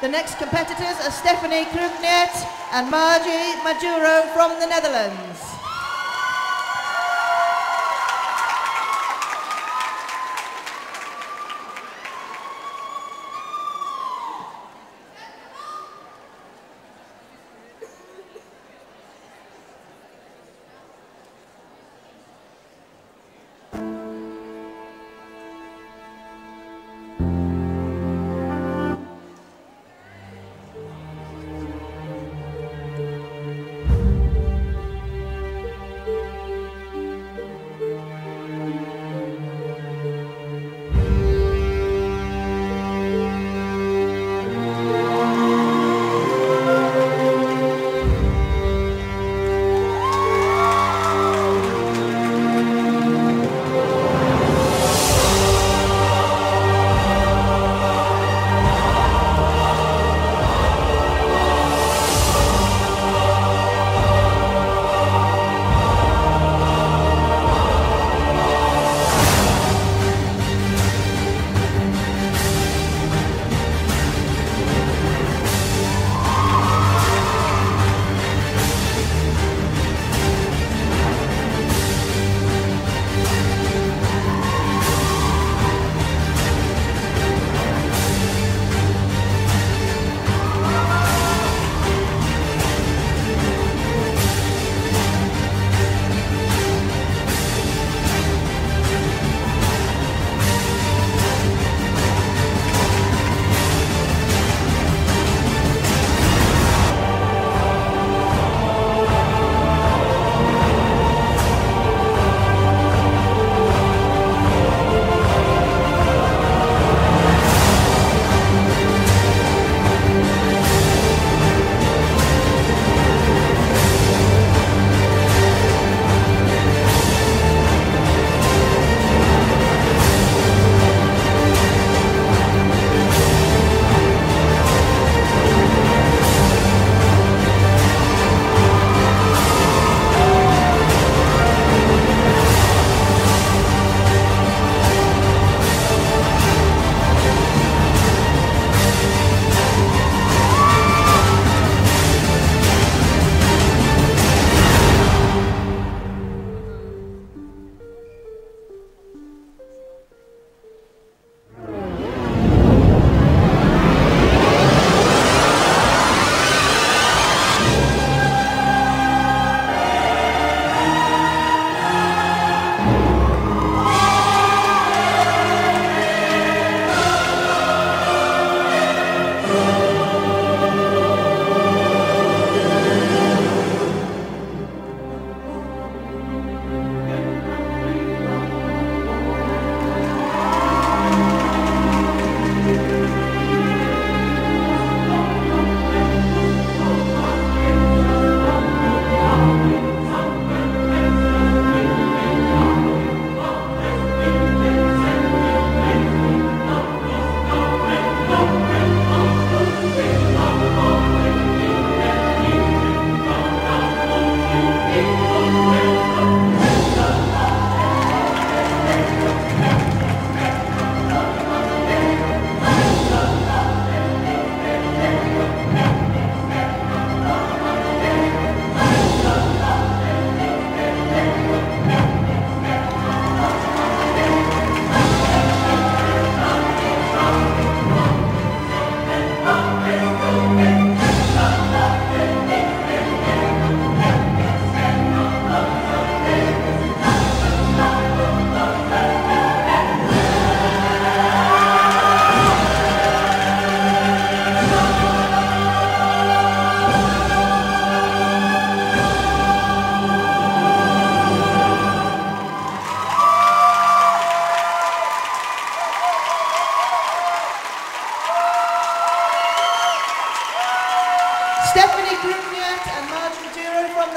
The next competitors are Stephanie Krugnet and Margie Majuro from the Netherlands.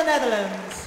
The Netherlands.